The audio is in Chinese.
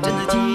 真的记忆